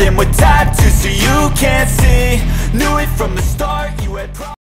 something with tattoos so you can't see Knew it from the start, you had problems.